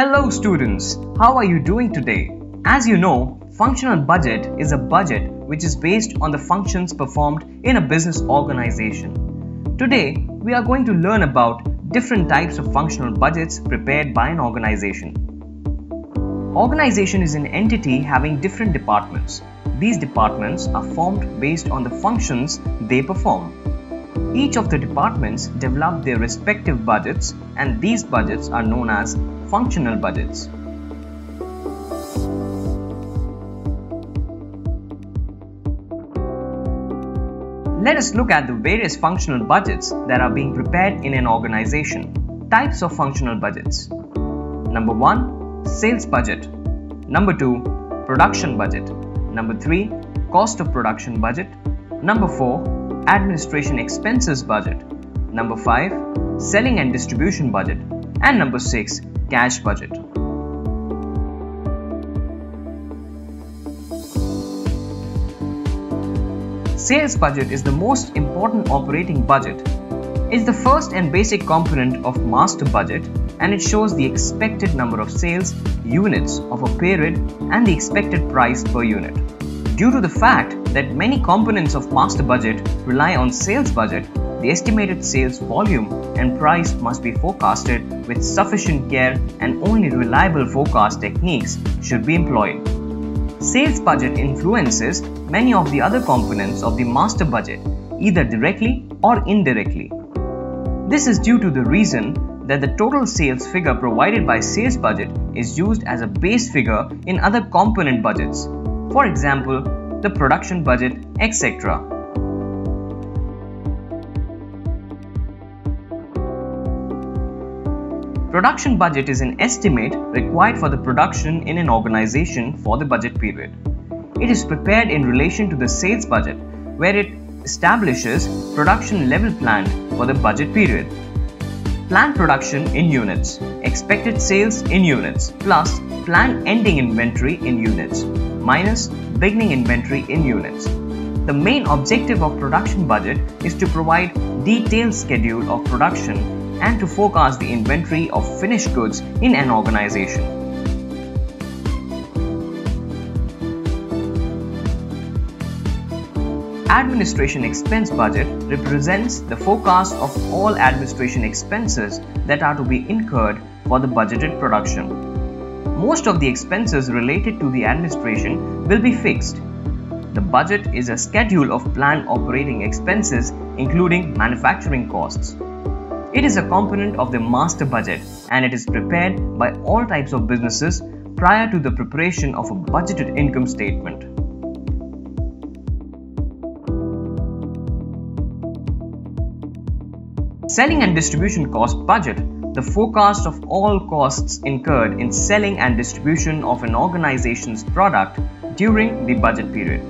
Hello students, how are you doing today? As you know, functional budget is a budget which is based on the functions performed in a business organization. Today, we are going to learn about different types of functional budgets prepared by an organization. Organization is an entity having different departments. These departments are formed based on the functions they perform. Each of the departments develop their respective budgets and these budgets are known as functional budgets. Let us look at the various functional budgets that are being prepared in an organization. Types of functional budgets. Number 1. Sales budget. Number 2. Production budget. Number 3. Cost of production budget. Number 4. Administration expenses budget. Number 5. Selling and distribution budget. And number 6 cash budget. Sales budget is the most important operating budget. It's the first and basic component of master budget and it shows the expected number of sales units of a period and the expected price per unit. Due to the fact that many components of master budget rely on sales budget, the estimated sales volume and price must be forecasted with sufficient care and only reliable forecast techniques should be employed. Sales budget influences many of the other components of the master budget either directly or indirectly. This is due to the reason that the total sales figure provided by sales budget is used as a base figure in other component budgets. For example, the production budget, etc. Production budget is an estimate required for the production in an organization for the budget period. It is prepared in relation to the sales budget where it establishes production level plan for the budget period. Planned production in units, expected sales in units, plus planned ending inventory in units, minus beginning inventory in units. The main objective of production budget is to provide detailed schedule of production and to forecast the inventory of finished goods in an organization. Administration expense budget represents the forecast of all administration expenses that are to be incurred for the budgeted production. Most of the expenses related to the administration will be fixed. The budget is a schedule of planned operating expenses including manufacturing costs. It is a component of the master budget and it is prepared by all types of businesses prior to the preparation of a budgeted income statement. Selling and distribution cost budget the forecast of all costs incurred in selling and distribution of an organization's product during the budget period.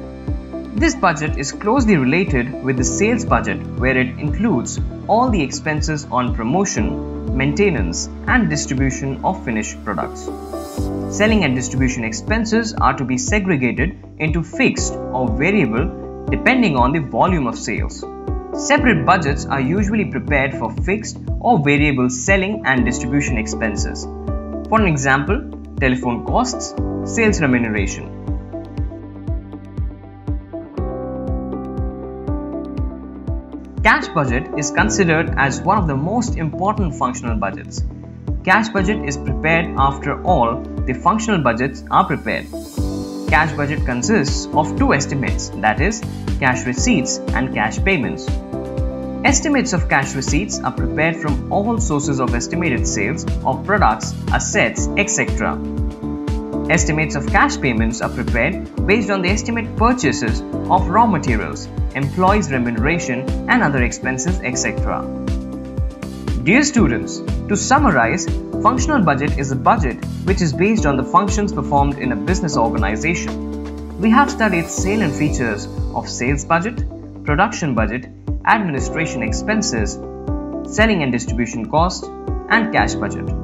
This budget is closely related with the sales budget where it includes all the expenses on promotion, maintenance and distribution of finished products. Selling and distribution expenses are to be segregated into fixed or variable depending on the volume of sales. Separate budgets are usually prepared for fixed or variable selling and distribution expenses. For an example, telephone costs, sales remuneration. Cash budget is considered as one of the most important functional budgets. Cash budget is prepared after all the functional budgets are prepared. Cash budget consists of two estimates that is, cash receipts and cash payments. Estimates of cash receipts are prepared from all sources of estimated sales of products, assets, etc. Estimates of cash payments are prepared based on the estimate purchases of raw materials, employees' remuneration and other expenses, etc. Dear students, to summarize, functional budget is a budget which is based on the functions performed in a business organization. We have studied salient features of sales budget, production budget, administration expenses, selling and distribution cost, and cash budget.